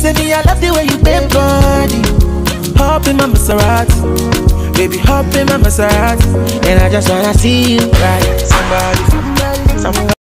Say me, I love the way you bend body. Hop in my Maserati. Baby, hop in my Maserati. And I just wanna see you right.